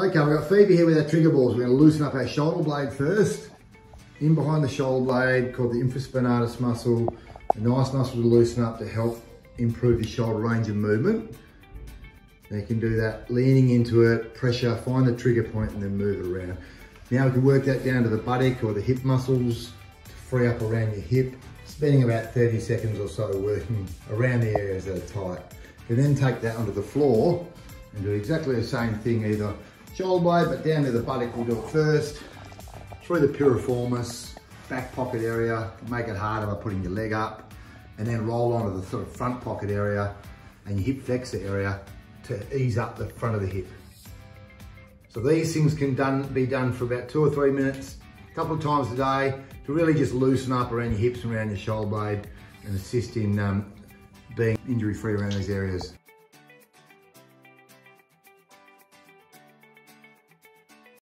Okay, we've got Phoebe here with our trigger balls. We're gonna loosen up our shoulder blade first. In behind the shoulder blade, called the infraspinatus muscle. A nice muscle to loosen up to help improve your shoulder range of movement. Now you can do that leaning into it, pressure, find the trigger point and then move it around. Now we can work that down to the buttock or the hip muscles to free up around your hip, spending about 30 seconds or so working around the areas that are tight. You can then take that onto the floor and do exactly the same thing, either shoulder blade, but down to the buttock we'll do it first, through the piriformis, back pocket area, make it harder by putting your leg up, and then roll onto the sort of front pocket area and your hip flexor area to ease up the front of the hip. So these things can done, be done for about two or three minutes, a couple of times a day to really just loosen up around your hips and around your shoulder blade and assist in um, being injury free around these areas.